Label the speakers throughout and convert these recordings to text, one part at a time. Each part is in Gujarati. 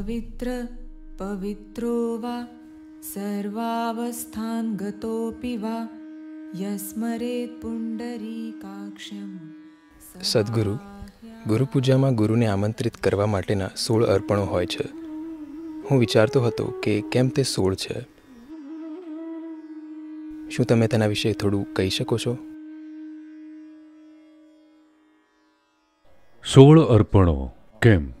Speaker 1: પવિત્ર પવિત્રો વા સર્વાવસ્થાન ગતોપી વા યસ્મરેત પુંડરીકાક્ષમ
Speaker 2: સદ્ગુરુ ગુરુપૂજામાં ગુરુને આમંત્રિત કરવા માટેના સોળ અર્પણો હોય છે. હું વિચારતો હતો કે કેમ તે સોળ છે? શું તમે તેના વિશે થોડું કહી શકો છો?
Speaker 3: સોળ અર્પણો કેમ?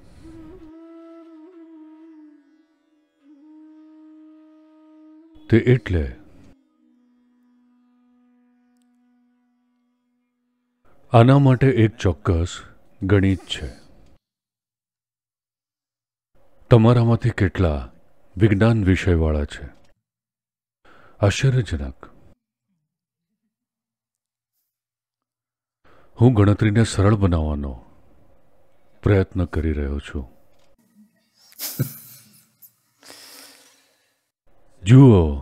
Speaker 3: તે એટલે આના માટે એક ચોક્કસ ગણિત છે. તમારામાંથી કેટલા વિજ્ઞાન વિષયવાળા છે? આશ્ચર્યજનક. હું ગણતરીને સરળ બનાવવાનો પ્રયત્ન કરી રહ્યો છું. જુઓ.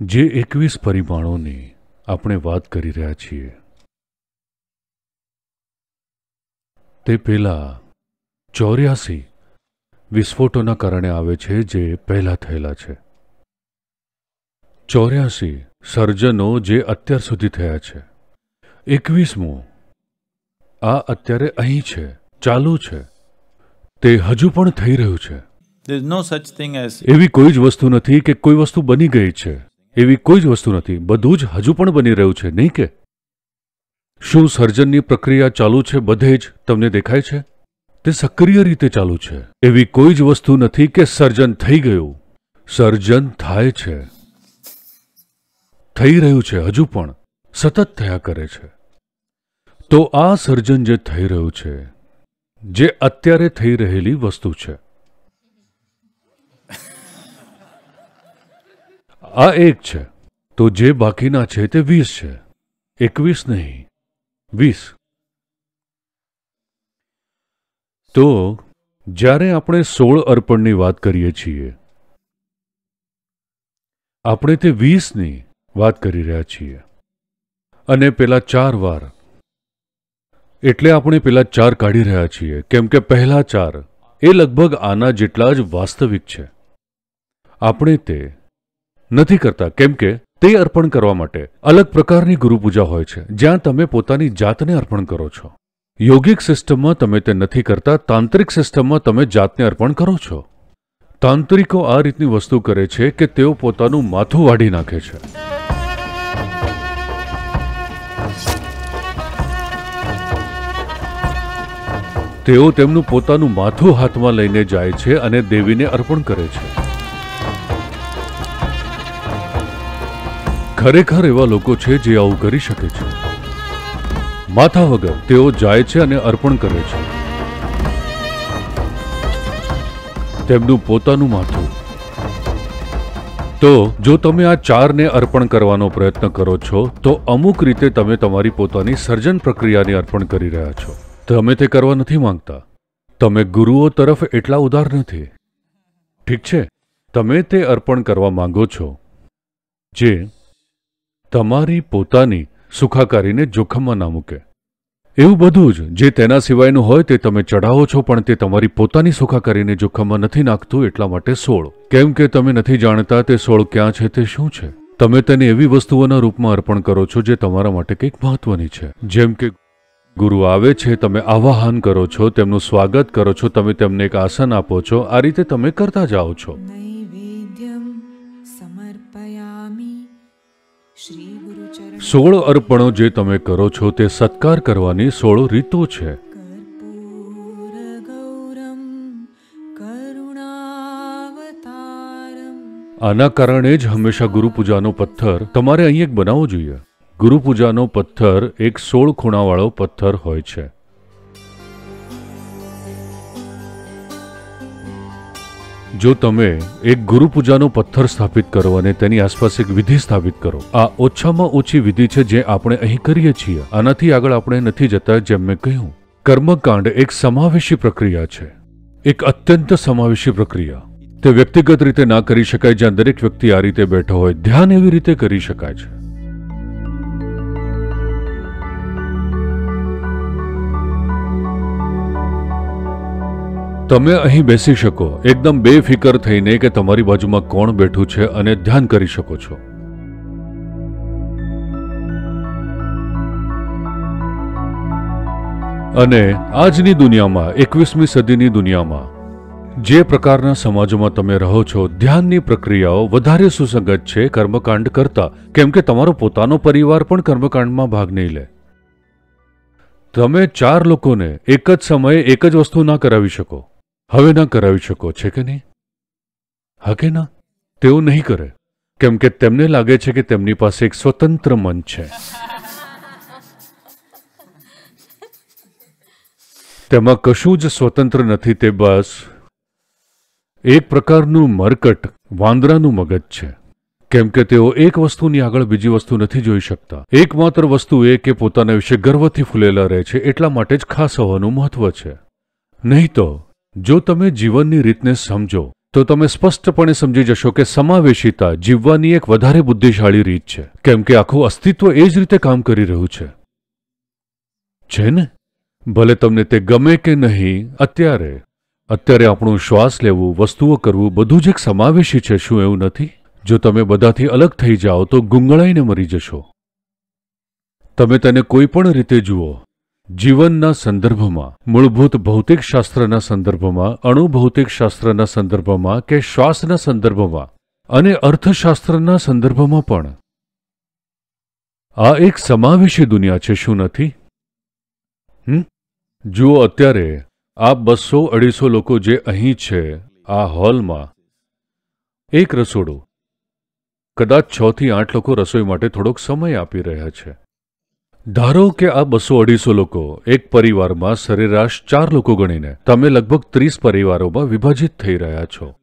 Speaker 3: જે એકવીસ પરિમાણોની આપણે વાત કરી રહ્યા છીએ, તે પેલા ચોર્યાસી વિસ્ફોટોના કારણે આવે છે જે પહેલા થયેલા છે. ચોર્યાસી સર્જનો જે અત્યાર સુધી થયા છે. એકવીસમું આ અત્યારે અહીં છે, ચાલુ છે. તે હજુ પણ થઈ રહ્યું છે.
Speaker 4: No such
Speaker 3: એવી કોઈ જ વસ્તુ નથી કે કોઈ વસ્તુ બની ગઈ છે. એવી કોઈ જ વસ્તુ નથી. બધું જ હજુ પણ બની રહ્યું છે નહીં કે? શું સર્જનની પ્રક્રિયા ચાલુ છે બધે જ તમને દેખાય છે? તે સક્રિય રીતે ચાલુ છે. એવી કોઈ જ વસ્તુ નથી કે સર્જન થઈ ગયું. સર્જન થાય છે. થઈ રહ્યું છે હજુ પણ. સતત થયા કરે છે. તો આ સર્જન જે થઈ રહ્યું છે જે અત્યારે થઈ રહેલી વસ્તુ છે. આ એક છે. તો જે બાકીના છે તે વીસ છે. એકવીસ નહીં. વીસ. તો, જ્યારે આપણે સોળ અર્પણની વાત કરીએ છીએ, આપણે તે વીસની વાત કરી રહ્યા છીએ. અને પેલા ચાર વાર એટલે આપણે પેલા ચાર કાઢી રહ્યા છીએ. કેમ કે પહેલા ચાર એ લગભગ આના જેટલા જ વાસ્તવિક છે. આપણે તે નથી કરતા. કેમ કે તે અર્પણ કરવા માટે અલગ પ્રકારની ગુરુપૂજા હોય છે, જ્યાં તમે પોતાની જાતને અર્પણ કરો છો. યોગિક સિસ્ટમમાં તમે તે નથી કરતા, તાંત્રિક સિસ્ટમમાં તમે જાતને અર્પણ કરો છો. તાંત્રિકો આ રીતની વસ્તુ કરે છે કે તેઓ પોતાનું માથું વાઢી નાખે છે. તેઓ તેમનું પોતાનું માથું હાથમાં લઈને જાય છે અને દેવીને અર્પણ કરે છે. ખરેખર એવા લોકો છે જે આવું કરી શકે છે. માથા વગર તેઓ જાય છે અને અર્પણ કરે છે. તેમનું પોતાનું માથું. તો જો તમે આ ચારને અર્પણ કરવાનો પ્રયત્ન કરો છો, તો અમુક રીતે તમે તમારી પોતાની સર્જન પ્રક્રિયાને અર્પણ કરી રહ્યા છો. તમે તે કરવા નથી માંગતા. તમે ગુરુઓ તરફ એટલા ઉદાર નથી. ઠીક છે, તમે તે અર્પણ કરવા માંગો છો, જે તમારી પોતાની સુખાકારીને જોખમમાં ના મૂકે. એવું બધું જ જે તેના સિવાયનું હોય તે તમે ચઢાવો છો, પણ તે તમારી પોતાની સુખાકારીને જોખમમાં નથી નાખતું, એટલા માટે સોળ. કેમ કે તમે નથી જાણતા તે સોળ ક્યાં છે તે શું છે? તમે તેને એવી વસ્તુઓના રૂપમાં અર્પણ કરો છો, જે તમારા માટે કંઈક મહત્વની છે. જેમ કે ગુરુ આવે છે તમે આવાહન કરો છો તેમનું સ્વાગત કરો છો તમે તેમને એક આસન આપો છો આ રીતે તમે કરતા જાઓ છો. સોળ અર્પણો જે તમે કરો છો તે સત્કાર કરવાની સોળ રીતો છે. આના કારણે જ હંમેશા ગુરુ પૂજાનો પથ્થર તમારે અહીં એક બનાવવો જોઈએ. ગુરુ પૂજાનો પથ્થર એક સોળ ખૂણાવાળો પથ્થર હોય છે. જો તમે એક ગુરુપૂજાનો પથ્થર સ્થાપિત કરો અને તેની આસપાસ એક વિધિ સ્થાપિત કરો, આ ઓછામાં ઓછી વિધિ છે જે આપણે અહીં કરીએ છીએ. આનાથી આગળ આપણે નથી જતા જેમ મેં કહ્યું. કર્મકાંડ એક સમાવેશી પ્રક્રિયા છે. એક અત્યંત સમાવેશી પ્રક્રિયા. તે વ્યક્તિગત રીતે ના કરી શકાય જ્યાં દરેક વ્યક્તિ આ રીતે બેઠો હોય. ધ્યાન એવી રીતે કરી શકાય છે. તમે અહીં બેસી શકો, એકદમ બેફિકર થઈને કે તમારી બાજુમાં કોણ બેઠું છે અને ધ્યાન કરી શકો છો. અને આજની દુનિયામાં, એકવીસમી સદીની દુનિયામાં, જે પ્રકારના સમાજોમાં તમે રહો છો, ધ્યાનની પ્રક્રિયાઓ વધારે સુસંગત છે કર્મકાંડ કરતા, કેમ કે તમારો પોતાનો પરિવાર પણ કર્મકાંડમાં ભાગ નહીં લે. તમે ચાર લોકોને એક જ સમયે એક જ વસ્તુ ના કરાવી શકો. હવે ના કરાવી શકો, છે કે નહીં? હા કે ના? તેઓ નહીં કરે, કેમ કે તેમને લાગે છે કે તેમની પાસે એક સ્વતંત્ર મન છે. તેમાં કશું જ સ્વતંત્ર નથી, તે બસ એક પ્રકારનું મરકટ, વાંદરાનું મગજ છે. કેમ કે તેઓ એક વસ્તુની આગળ બીજી વસ્તુ નથી જોઈ શકતા. એકમાત્ર વસ્તુ એ કે પોતાના વિશે ગર્વથી ફૂલેલા રહે છે, એટલા માટે જ ખાસ હોવાનું મહત્વ છે. નહીં તો જો તમે જીવનની રીતને સમજો, તો તમે સ્પષ્ટપણે સમજી જશો કે સમાવેશિતા જીવવાની એક વધારે બુદ્ધિશાળી રીત છે. કેમ કે આખું અસ્તિત્વ એ જ રીતે કામ કરી રહ્યું છે. છે ને? ભલે તમને તે ગમે કે નહીં, અત્યારે અત્યારે આપણું શ્વાસ લેવું, વસ્તુઓ કરવું બધું જ એક સમાવેશી છે, શું એવું નથી? જો તમે બધાથી અલગ થઈ જાઓ, તો ગુંગળાઈને મરી જશો. તમે તેને કોઈ પણ રીતે જુઓ જીવનના સંદર્ભમાં, મૂળભૂત ભૌતિકશાસ્ત્રના સંદર્ભમાં, અણુભૌતિકશાસ્ત્રના સંદર્ભમાં કે શ્વાસના સંદર્ભમાં અને અર્થશાસ્ત્રના સંદર્ભમાં પણ. આ એક સમાવેશી દુનિયા છે, શું નથી? જુઓ અત્યારે, આ બસો અઢીસો લોકો જે અહીં છે, આ હોલમાં, એક રસોડું. કદાચ છ થી આઠ લોકો રસોઈ માટે થોડોક સમય આપી રહ્યા છે. ધારો કે આ બસો અઢીસો લોકો એક પરિવારમાં સરેરાશ ચાર લોકો ગણીને તમે લગભગ ત્રીસ પરિવારોમાં વિભાજિત થઈ રહ્યા છો.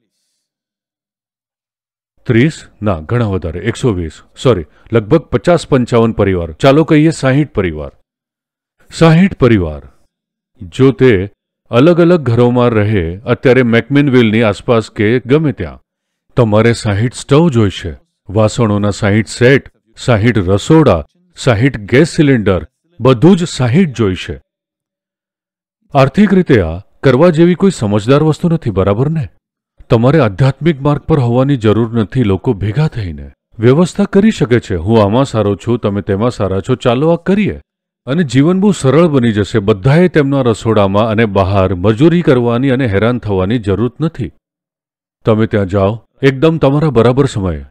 Speaker 3: ત્રીસ? ના, ઘણા વધારે. એકસો વીસ. સોરી લગભગ પચાસ પંચાવન પરિવાર. ચાલો કહીએ સાહીઠ પરિવાર. સાહીઠ પરિવાર. જો તે અલગ અલગ ઘરોમાં રહે, અત્યારે મેકમિનવિલની આસપાસ કે ગમે ત્યાં. તમારે સાહીઠ સ્ટવ જોઈશે. વાસણોના સાહીઠ સેટ, સાહીઠ રસોડા સાહીઠ ગેસ સિલિન્ડર, બધું જ સાહીઠ જોઈશે. આર્થિક રીતે આ કરવા જેવી કોઈ સમજદાર વસ્તુ નથી, બરાબર ને? તમારે આધ્યાત્મિક માર્ગ પર હોવાની જરૂર નથી, લોકો ભેગા થઈને. વ્યવસ્થા કરી શકે છે, હું આમાં સારો છું, તમે તેમાં સારા છો, ચાલો આ કરીએ. અને જીવન બહુ સરળ બની જશે, બધાએ તેમના રસોડામાં અને બહાર મજૂરી કરવાની અને હેરાન થવાની જરૂર નથી. તમે ત્યાં જાઓ, એકદમ તમારા બરાબર સમયે.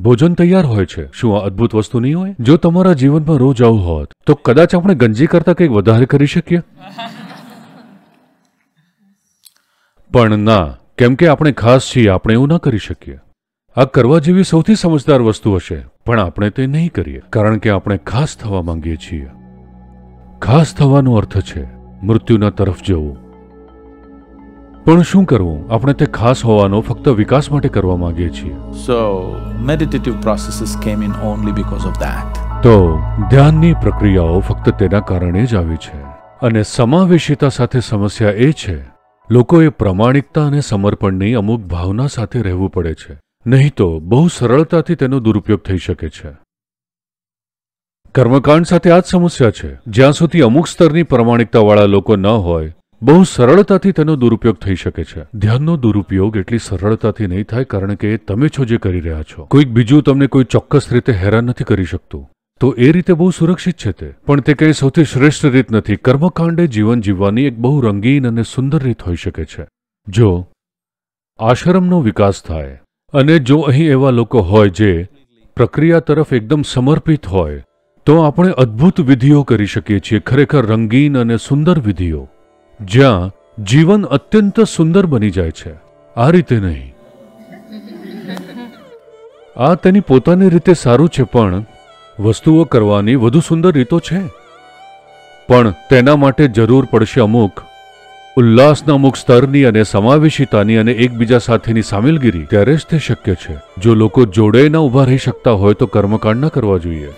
Speaker 3: ભોજન તૈયાર હોય છે. શું આ અદ્ભુત વસ્તુ નહીં હોય? જો તમારા જીવનમાં રોજ આવું હોત, તો કદાચ આપણે ગંજી કરતા કંઈક વધારે કરી શકીએ? પણ ના, કેમ કે આપણે ખાસ છીએ, આપણે એવું ના કરી શકીએ. આ કરવા જેવી સૌથી સમજદાર વસ્તુ હશે, પણ આપણે તે નહીં કરીએ, કારણ કે આપણે ખાસ થવા માંગીએ છીએ. ખાસ થવાનો અર્થ છે, મૃત્યુના તરફ જવું. પણ શું કરવું? આપણે તે ખાસ હોવાનો ફક્ત વિકાસ માટે કરવા માંગીએ છીએ.
Speaker 4: So meditative processes came in only because of that
Speaker 3: તો ધ્યાનની પ્રક્રિયાઓ ફક્ત તેના કારણે જ આવી છે. અને સમાવેશિતા સાથે સમસ્યા એ છે લોકોએ પ્રમાણિકતા અને સમર્પણની અમુક ભાવના સાથે રહેવું પડે છે. નહીં તો બહુ સરળતાથી તેનો દુરુપયોગ થઈ શકે છે. કર્મકાંડ સાથે આ જ સમસ્યા છે. જ્યાં સુધી અમુક સ્તરની પ્રમાણિકતાવાળા લોકો ન હોય બહુ સરળતાથી તેનો દુરુપયોગ થઈ શકે છે. ધ્યાનનો દુરુપયોગ એટલી સરળતાથી નહીં થાય કારણ કે તમે છો જે કરી રહ્યા છો. કોઈક બીજું તમને કોઈ ચોક્કસ રીતે હેરાન નથી કરી શકતું. તો એ રીતે બહુ સુરક્ષિત છે તે. પણ તે કંઈ સૌથી શ્રેષ્ઠ રીત નથી. કર્મકાંડે જીવન જીવવાની એક બહુ રંગીન અને સુંદર રીત હોઈ શકે છે. જો આશ્રમનો વિકાસ થાય અને જો અહીં એવા લોકો હોય જે પ્રક્રિયા તરફ એકદમ સમર્પિત હોય, તો આપણે અદ્ભુત વિધિઓ કરી શકીએ છીએ. ખરેખર રંગીન અને સુંદર વિધિઓ. જ્યાં જીવન અત્યંત સુંદર બની જાય છે. આ રીતે નહીં. આ તેની પોતાની રીતે સારું છે પણ વસ્તુઓ કરવાની વધુ સુંદર રીતો છે. પણ તેના માટે જરૂર પડશે અમુક ઉલ્લાસના અમુક સ્તરની અને સમાવેશિતાની અને એકબીજા સાથેની સામેલગીરી. ત્યારે જ તે શક્ય છે. જો લોકો જોડે ન ઊભા રહી શકતા હોય તો કર્મકાંડ ન કરવા જોઈએ.